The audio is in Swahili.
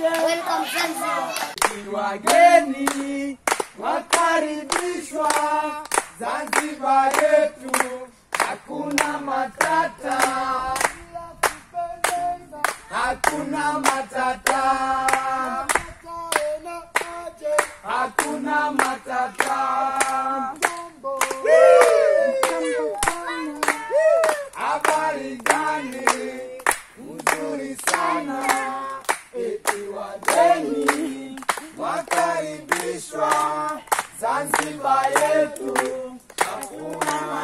Welcome. Wageni wakaribishwa Zanzibar yetu, hakuna matata, hakuna matata, hakuna matata. Zanzibar yetu, hakuna.